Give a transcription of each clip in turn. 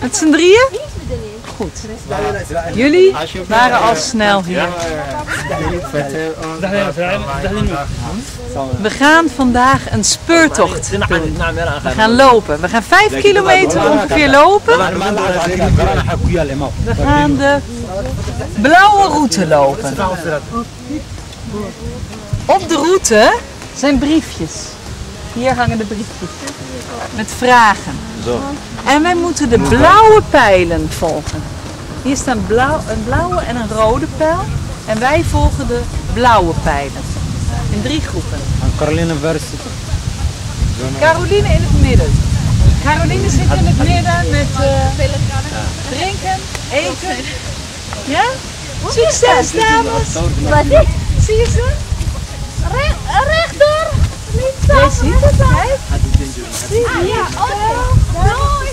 Met z'n drieën? Goed. Jullie waren al snel hier. We gaan vandaag een speurtocht. We gaan lopen. We gaan vijf kilometer ongeveer lopen. We gaan de blauwe route lopen. Op de route zijn briefjes. Hier hangen de briefjes. Met vragen. En wij moeten de blauwe pijlen volgen. Hier staan blauw, een blauwe en een rode pijl. En wij volgen de blauwe pijlen. In drie groepen. Caroline versus. Caroline in het midden. Caroline zit in het midden met eh, drinken, eten. Ja? Succes dames! Zie je ze? Rechtdoor! Jij ziet het. Zie je? Ah, ja, oké. Doei.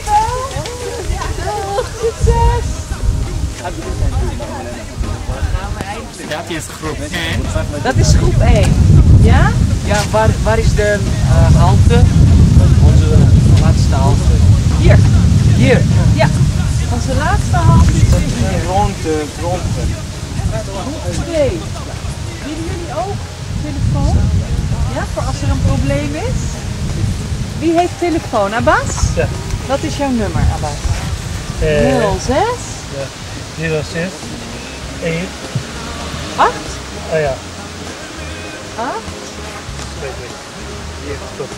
Succes! Dat is groep Dat is groep 1. Ja? Ja, waar, waar is de uh, halte? Onze laatste halte. Hier. Hier. Ja. Onze laatste halte is hier. Rond, uh, rond. Groep 2. Willen jullie ook telefoon? Ja, voor als er een probleem is? Wie heeft telefoon? Abbas? Ja. Wat is jouw nummer, Abbas? Eh, 06 06 1 8 ah ja 8 wait wait hier stop.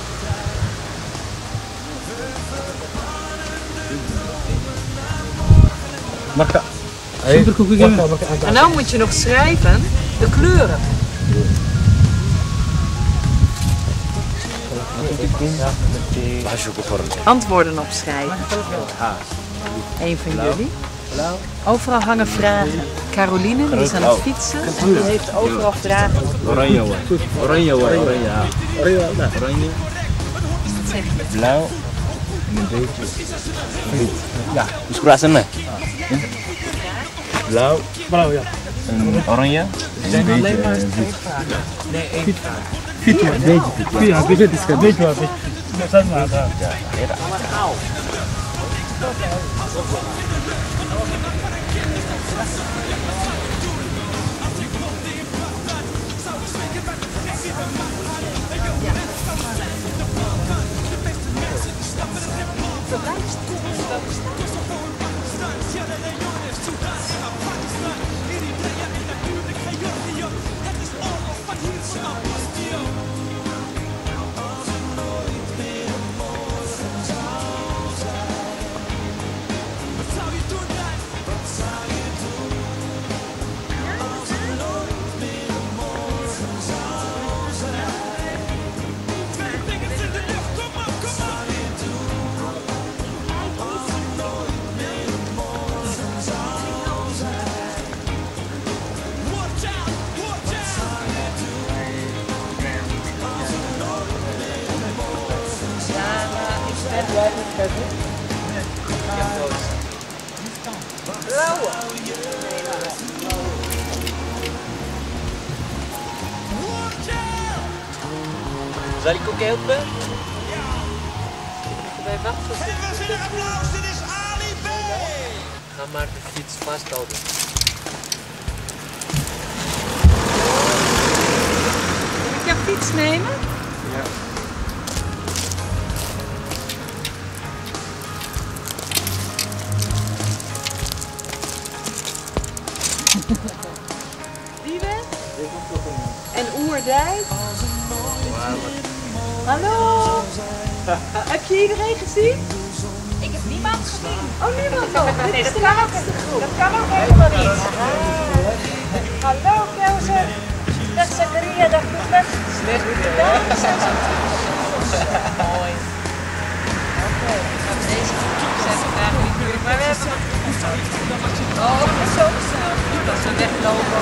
Super koek En nou moet je nog schrijven de kleuren. Antwoorden opschrijven. Eén van jullie. Overal hangen vragen. Caroline, die is aan het fietsen. En die heeft overal vragen. Oranje hoor. Oranje hoor. Oranje. Ja. Oranje. Wat zeg je? Blauw. En een beetje. Ja. Dus kurasan lah. Blauw. Blauw ja En oranje. En een beetje wit. Fit ja Beetje wit. ja beetje discount beetje wel beetje dat is maar daar Zal ik ook helpen? Wij wachten. Ga maar de fiets vasthouden. Kan ik jouw fiets nemen? Ja. Wiebe? En Oerdijk? Hallo? Heb je iedereen gezien? Ik heb niemand gezien. Oh, niemand nog. Dit Nee, is dat de kan ook, laatste groep. dat kan ook helemaal niet. Hallo, Keuze. Dag Zakaria, dag Loepen. Mooi. Oké, ik ga deze zetten graag niet meer. Maar we hebben... Oh, zo snel. Dat we weglopen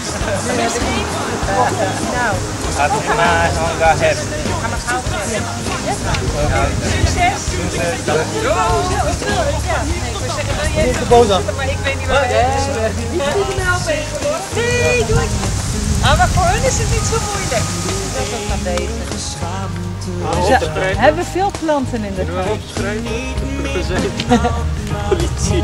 veel uh, Gaat het maar gewoon daar hebben. Maar ik weet niet waar het is. Nee, doe ik. Ah, maar voor hun is het niet zo moeilijk. Dat is. Ze hebben veel planten in de tuin. Politie.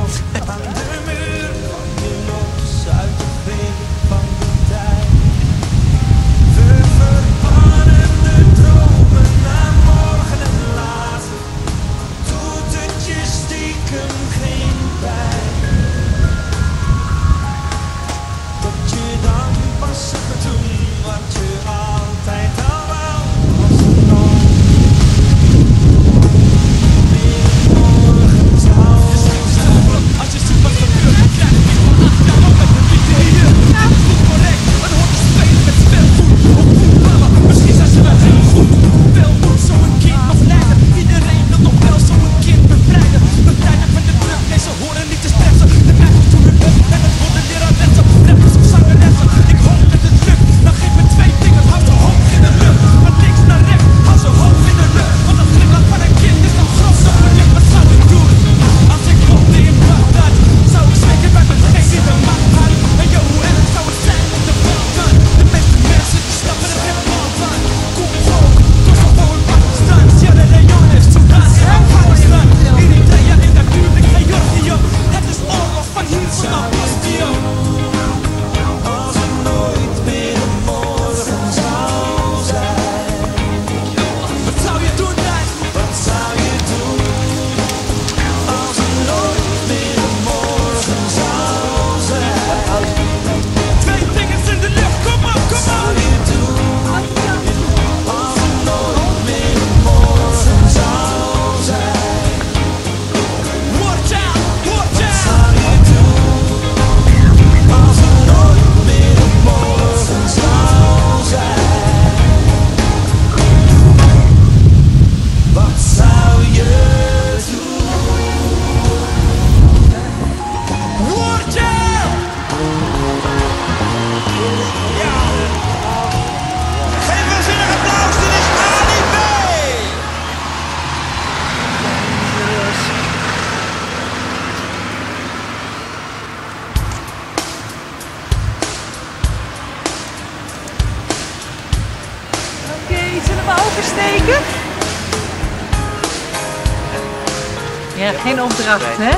Ja, geen opdracht, hè?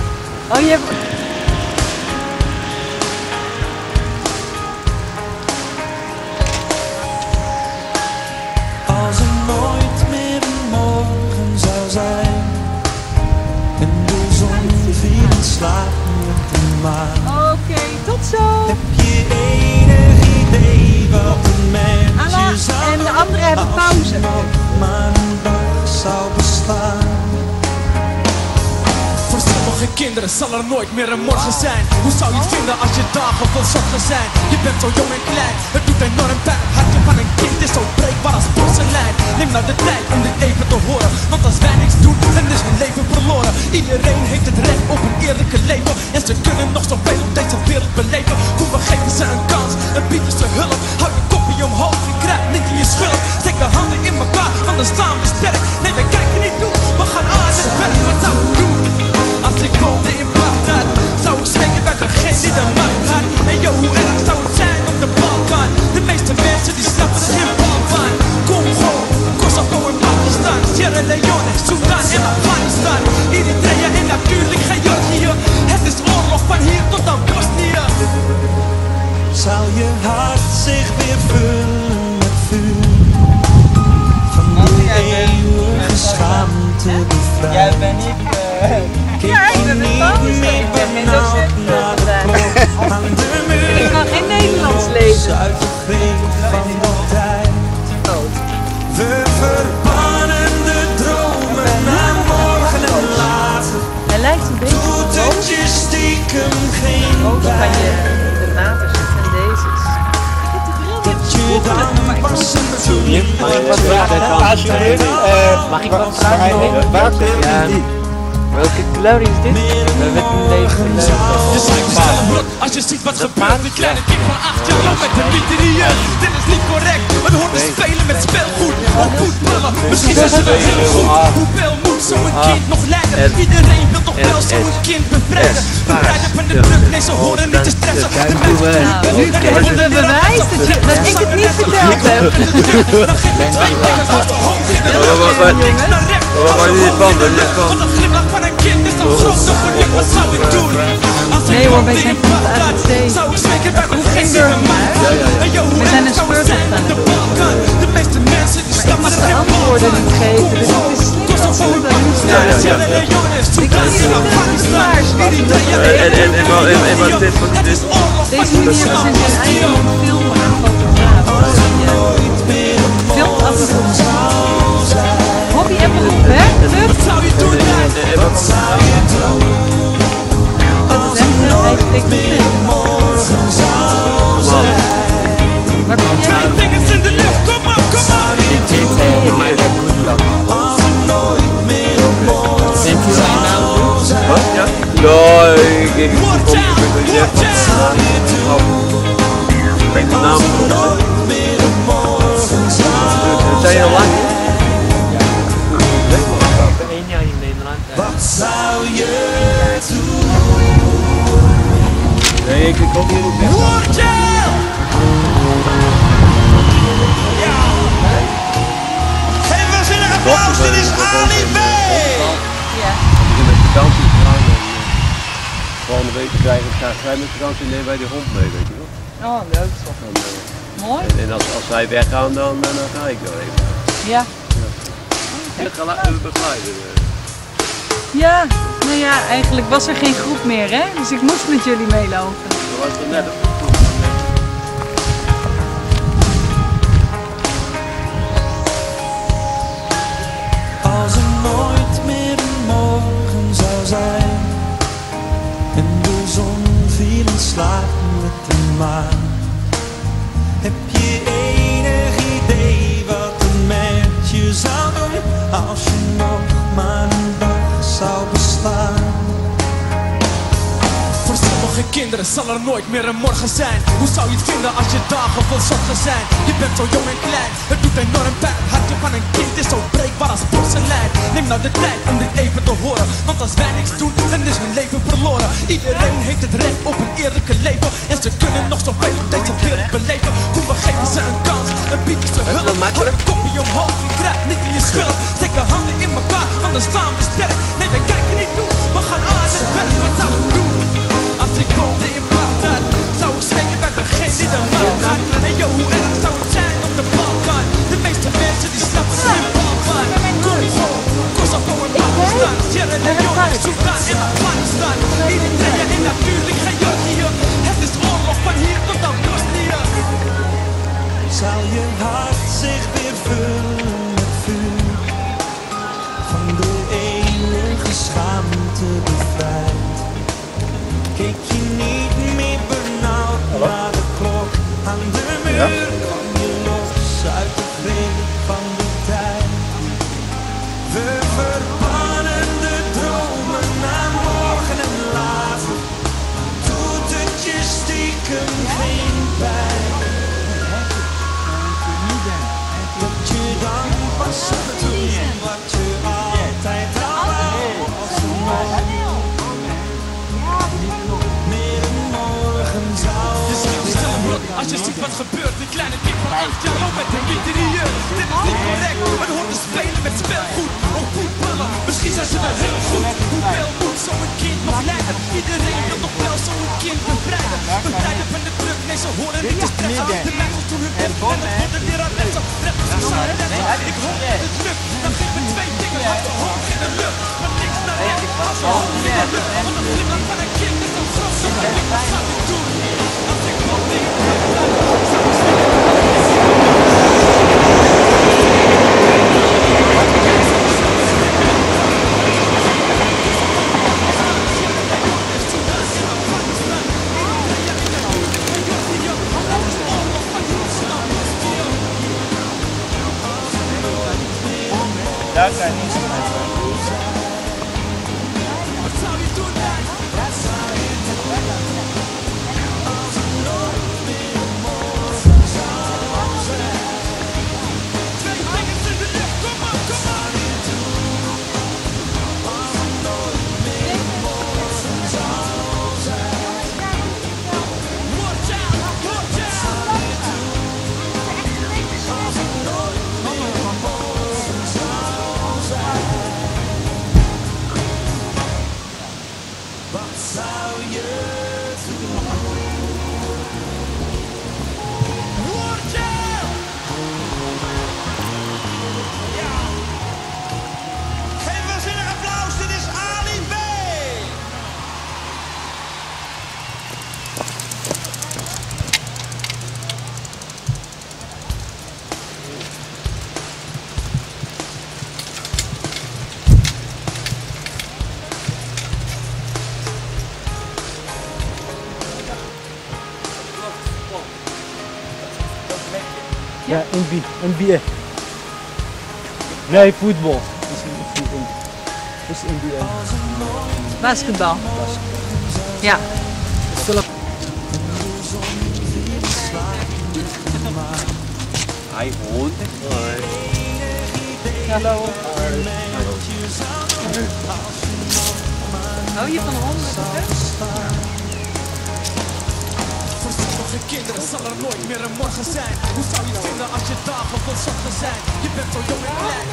Oh, je hebt... kinderen zal er nooit meer een morgen zijn. Hoe zou je het vinden als je dagen vol zorgen zijn? Je bent zo jong en klein, het doet enorm pijn. Het hartje van een kind is zo breekbaar als porselein. Neem nou de tijd om dit even te horen. Want als wij niks doen, dan is hun leven verloren. Iedereen heeft het recht op een eerlijke leven. En ze kunnen nog zoveel op deze wereld beleven. Kom, we geven ze een kans en bieden ze hulp. Hou je kopje omhoog en krijg niet in je schulp. Steek de handen in elkaar, anders staan we sterk. Nee, we kijken niet toe, we gaan aan het werk. Zuivergreep van de tijd We verbannen de dromen naar morgen en later Hij lijkt een beetje op Doet de het je stiekem geen roos kan pijn je de water en deze is. Dat je dan pas een toen Mag ik wat vragen? Mag ik wat vragen? Waar die? Welke kleur is dit? We weten deze kleur. Je schrikt je stellen rot als je ziet wat gebeurt. Die kleine kind van 8 jaar loopt met een biet in de jeugd. Dit is niet correct, het hoort te spelen met speelgoed. Op voetballen, misschien zijn ze wel heel goed. Hoeveel moet zo'n kind nog leiden? Iedereen wil toch wel zo'n kind bevrijden. Bevrijden van de druk, nee ze horen niet te stressen. De mensen nu krijgen we bewijs dat, ik het niet verteld heb. Dan geef je twee vingers op de hoofd in de Wat- word je dit van? Dit van? Want glimlach van een kind is dan groot zo geluk, wat zou ik doen? Als ik Nee hoor, kwam wij tegen zijn van. Zou ik bij mijn in mijn En hoe We zijn een zou het speurtocht zijn aan op de het doen. Balkan? De meeste mensen die Ik stappen mag er de geen antwoorden niet geven, dus het is slim als we het dan niet Ja, ja, ja. Ik kan niet zo klaar En, en, en, wat- en, en wat is dit? Wat dit? Deze meneer was in zijn eigen en fotograaf. Af en toe. Hobby en beroep, hè? Lukt. Wat zou je doen dan? En, en wat Dat is echt heel erg dik. Waar kom jij? Vingers in de lucht, kom op, kom op! Wat? Ja? Ja, ik, ik kom Watch ik out, weet niet watch Wat zou je Nee, ik kom hier niet weg. Watch out! Ja! Geef ons een applaus, dit is Ali B! Ja. Ik ben met vakantie gegaan en eh, volgende week krijg ik ga met vakantie neem bij die hond mee, weet je wel. Oh, leuk toch. Eh, Mooi. en en als, als wij weggaan, dan, dan, dan ga ik wel even. Ja. Ik ga la- even begeleiden. Ja, nou ja, eigenlijk was er geen groep meer, hè? Dus ik moest met jullie meelopen. Dat was het net. Als er nooit meer een morgen zou zijn En de zon viel in slaap met de maan Heb je enig idee wat een je zou doen Als je nog maar een zou bestaan Voor sommige kinderen zal er nooit meer een morgen zijn. Hoe zou je het vinden als je dagen vol zorgen zijn? Je bent zo jong en klein, het doet enorm pijn. Het hartje van een kind is zo breekbaar als porselein. Neem nou de tijd om dit even te horen. Want als wij niks doen, dan is hun leven verloren. Iedereen heeft het recht op een eerlijke leven. En ze kunnen nog zoveel op deze wereld beleven. Kom, we geven ze een kans, dan bied je ze hulp. Hou een kopje omhoog, je krijgt niet in je schulp. Steek de handen in elkaar, anders staan we sterk. Nee, we kijken niet toe, we gaan aan het werk. Wat zou doen? Je ziet wat gebeurt. Die kleine kind van 8 jaar met een biet in de jeugd. Dit is niet correct, het hoort te spelen met speelgoed. Op voetballen, misschien zijn ze wel heel goed. Hoeveel moet zo'n kind nog lijden? Iedereen wil nog wel zo'n kind bevrijden. Bevrijden van de druk, nee ze horen niet te stressen. De meisjes doen hun best en het wordt een leraressen. Reppen ze samen lessen. Ik hoop dat het lukt, dan me twee dingen de hoog in de lucht. Van links naar rechts, als de hoog in de lucht. Want een glimlach van een kind is zo groot, zo geluk, wat zou ik doen? Als ik NBA. NBA. Nee, voetbal. Dat is niet voetbal. Dat is NBA. Basketbal. Ja. Hij hoort Hallo. Hou je van honden? Sommige kinderen zal er nooit meer een morgen zijn. Hoe zou je het vinden als je dagen vol zorgen zijn? Je bent zo jong en klein.